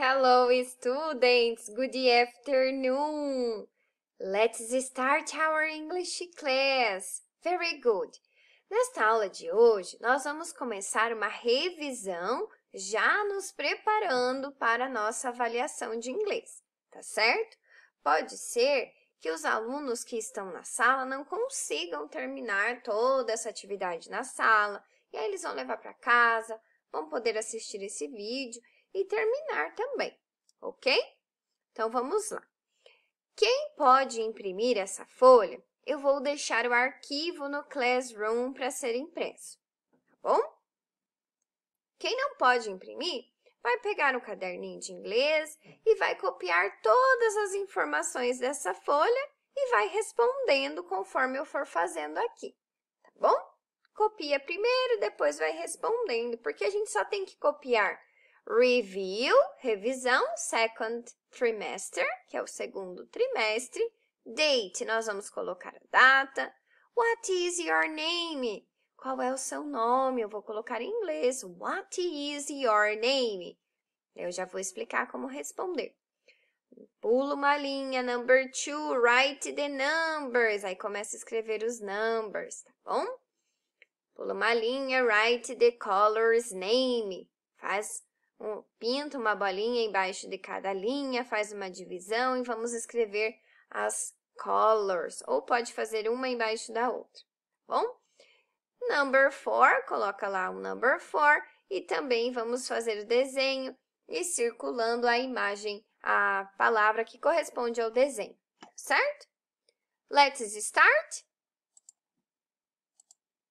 Hello, students! Good afternoon! Let's start our English class. Very good. Nesta aula de hoje, nós vamos começar uma revisão já nos preparando para a nossa avaliação de inglês, tá certo? Pode ser que os alunos que estão na sala não consigam terminar toda essa atividade na sala, e aí eles vão levar para casa, vão poder assistir esse vídeo e terminar também, ok? Então, vamos lá. Quem pode imprimir essa folha, eu vou deixar o arquivo no Classroom para ser impresso, tá bom? Quem não pode imprimir, vai pegar o caderninho de inglês e vai copiar todas as informações dessa folha e vai respondendo conforme eu for fazendo aqui, tá bom? Copia primeiro, depois vai respondendo, porque a gente só tem que copiar Review, revisão, second trimester, que é o segundo trimestre. Date, nós vamos colocar a data. What is your name? Qual é o seu nome? Eu vou colocar em inglês. What is your name? Eu já vou explicar como responder. Pulo uma linha, number two, write the numbers. Aí começa a escrever os numbers, tá bom? Pula uma linha, write the color's name. Faz pinta uma bolinha embaixo de cada linha, faz uma divisão e vamos escrever as colors, ou pode fazer uma embaixo da outra, tá bom? Number four, coloca lá o number four e também vamos fazer o desenho e circulando a imagem, a palavra que corresponde ao desenho, certo? Let's start.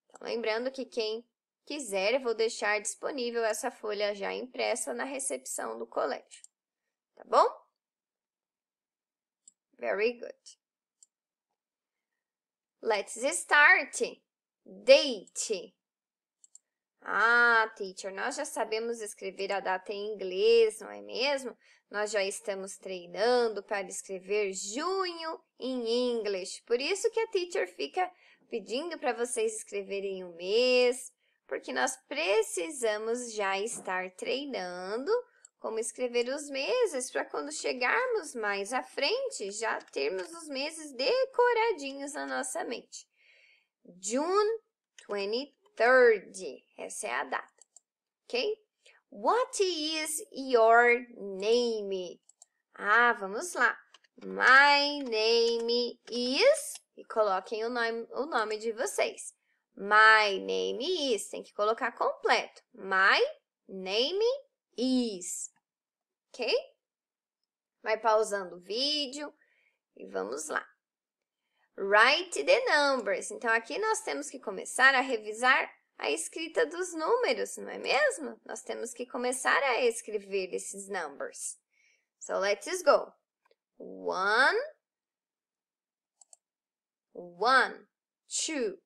Então, lembrando que quem quiser, vou deixar disponível essa folha já impressa na recepção do colégio. Tá bom? Very good. Let's start. Date. Ah, teacher, nós já sabemos escrever a data em inglês, não é mesmo? Nós já estamos treinando para escrever junho em inglês. Por isso que a teacher fica pedindo para vocês escreverem o mês, porque nós precisamos já estar treinando como escrever os meses para quando chegarmos mais à frente, já termos os meses decoradinhos na nossa mente. June 23rd, essa é a data, ok? What is your name? Ah, vamos lá. My name is... E coloquem o nome, o nome de vocês. My name is. Tem que colocar completo. My name is. Ok? Vai pausando o vídeo e vamos lá. Write the numbers. Então, aqui nós temos que começar a revisar a escrita dos números, não é mesmo? Nós temos que começar a escrever esses numbers. So, let's go. One, one, two,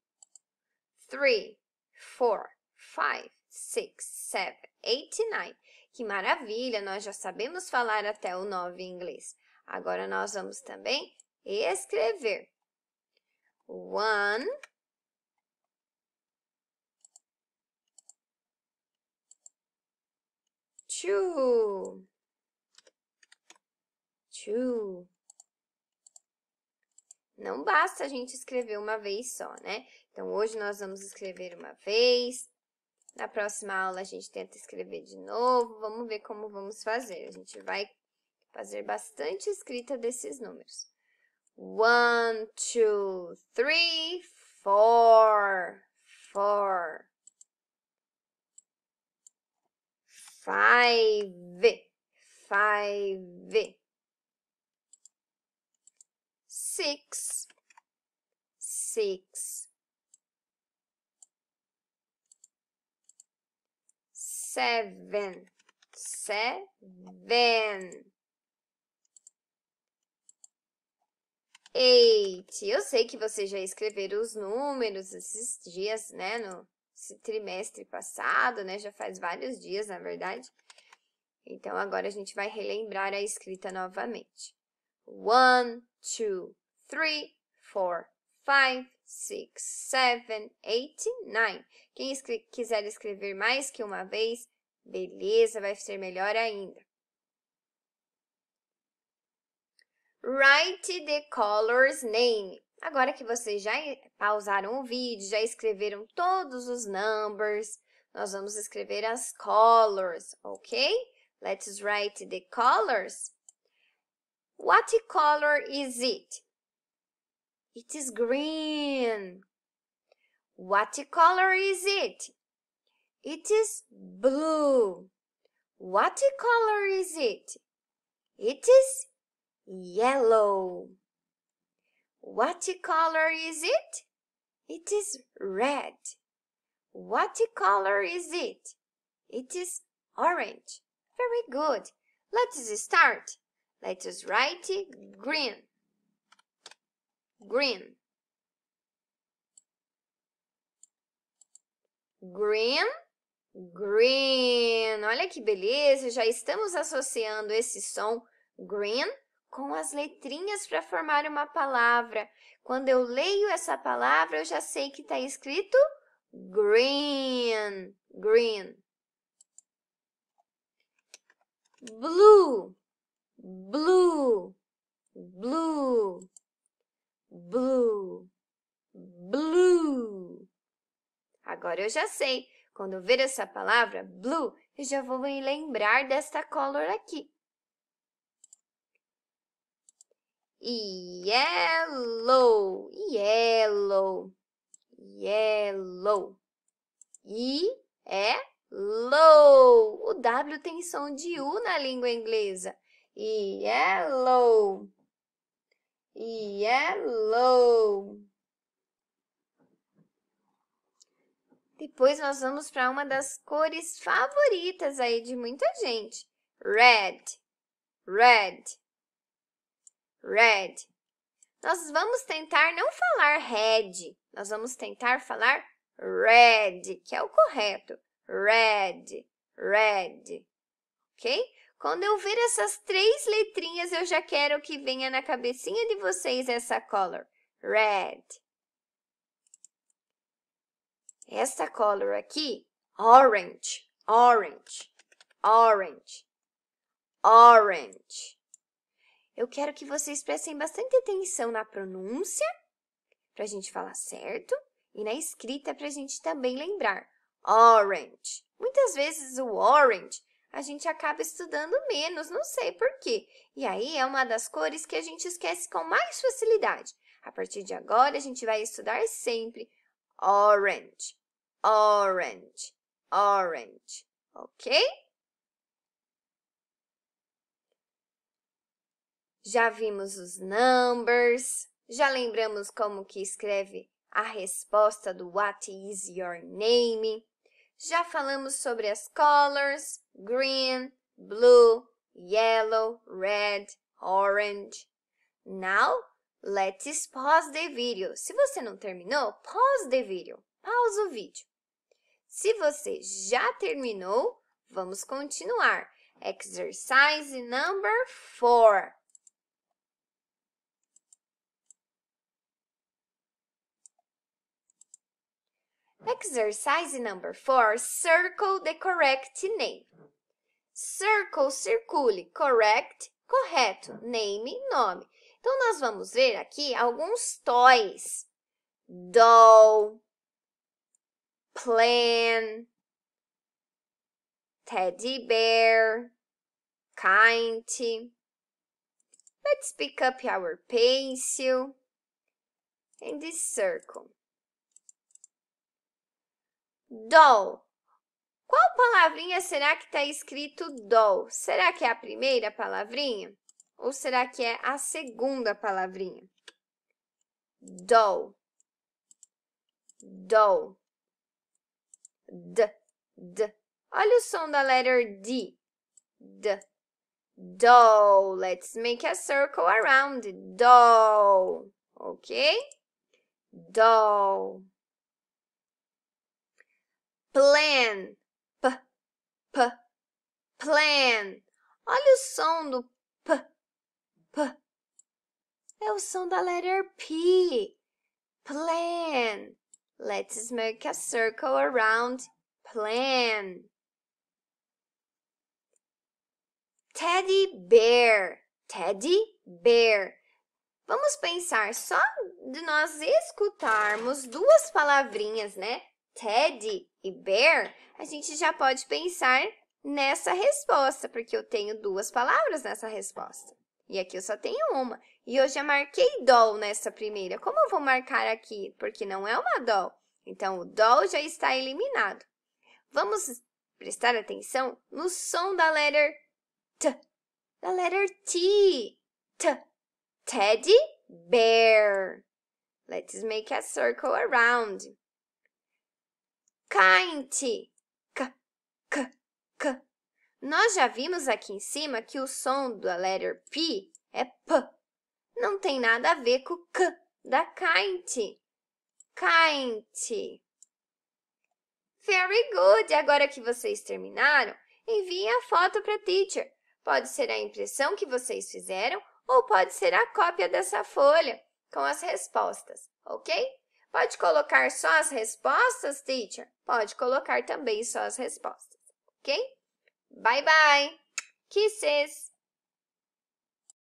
three, four, five, six, seven, eight, nine. Que maravilha, nós já sabemos falar até o nove em inglês. Agora, nós vamos também escrever. One, two, two. Não basta a gente escrever uma vez só, né? Então, hoje nós vamos escrever uma vez. Na próxima aula, a gente tenta escrever de novo. Vamos ver como vamos fazer. A gente vai fazer bastante escrita desses números. One, two, three, four, four. Five, five. Six, six. seven, seven. Eight. Eu sei que você já escreveram os números esses dias, né, no trimestre passado, né, já faz vários dias, na verdade. Então, agora a gente vai relembrar a escrita novamente. One, two, three, four, five, six, seven, eight, nine. Quem escre quiser escrever mais que uma vez, beleza, vai ser melhor ainda. Write the color's name. Agora que vocês já pausaram o vídeo, já escreveram todos os numbers, nós vamos escrever as colors, ok? Let's write the colors. What color is it? It is green. What color is it? It is blue. What color is it? It is yellow. What color is it? It is red. What color is it? It is orange. Very good. Let's start. Let's write green. Green. Green, green. Olha que beleza, já estamos associando esse som green com as letrinhas para formar uma palavra. Quando eu leio essa palavra, eu já sei que está escrito green, green. Blue, blue, blue, blue, blue. Agora eu já sei. Quando eu ver essa palavra, blue, eu já vou me lembrar desta color aqui. Yellow, yellow, yellow. E é low. O W tem som de U na língua inglesa. Yellow, yellow. Depois nós vamos para uma das cores favoritas aí de muita gente. Red, red red. Nós vamos tentar não falar red, nós vamos tentar falar red, que é o correto. Red, red, ok? Quando eu ver essas três letrinhas, eu já quero que venha na cabecinha de vocês essa color. Red. Essa color aqui, orange, orange, orange, orange. Eu quero que vocês prestem bastante atenção na pronúncia, para a gente falar certo, e na escrita para a gente também lembrar. Orange. Muitas vezes o orange a gente acaba estudando menos, não sei por quê. E aí é uma das cores que a gente esquece com mais facilidade. A partir de agora, a gente vai estudar sempre orange, orange, orange, ok? Já vimos os numbers, já lembramos como que escreve a resposta do What is your name? Já falamos sobre as colors, green, blue, yellow, red, orange. Now, let's pause the video. Se você não terminou, pause the video. Pausa o vídeo. Se você já terminou, vamos continuar. Exercise number 4. Exercise number 4, circle the correct name. Circle, circule, correct, correto, name, nome. Então, nós vamos ver aqui alguns toys. Doll, plan, teddy bear, kite. Let's pick up our pencil and this circle. Doll. Qual palavrinha será que está escrito doll? Será que é a primeira palavrinha? Ou será que é a segunda palavrinha? Doll. Doll. D, d. Olha o som da letter D. D. Doll. Let's make a circle around doll. Ok? Doll plan, p, plan. Olha o som do p, p. É o som da letter P, plan. Let's make a circle around plan. Teddy bear, Teddy bear. Vamos pensar só de nós escutarmos duas palavrinhas, né? Teddy e bear, a gente já pode pensar nessa resposta, porque eu tenho duas palavras nessa resposta. E aqui eu só tenho uma. E eu já marquei doll nessa primeira. Como eu vou marcar aqui? Porque não é uma doll. Então, o doll já está eliminado. Vamos prestar atenção no som da letra T. Da letra T. T. Teddy bear. Let's make a circle around. Kite. K, k, k. Nós já vimos aqui em cima que o som da letra P é P. Não tem nada a ver com K da kite. Kite. Very good! Agora que vocês terminaram, enviem a foto para a teacher. Pode ser a impressão que vocês fizeram ou pode ser a cópia dessa folha com as respostas, ok? Pode colocar só as respostas, teacher? Pode colocar também só as respostas, ok? Bye bye. Kisses.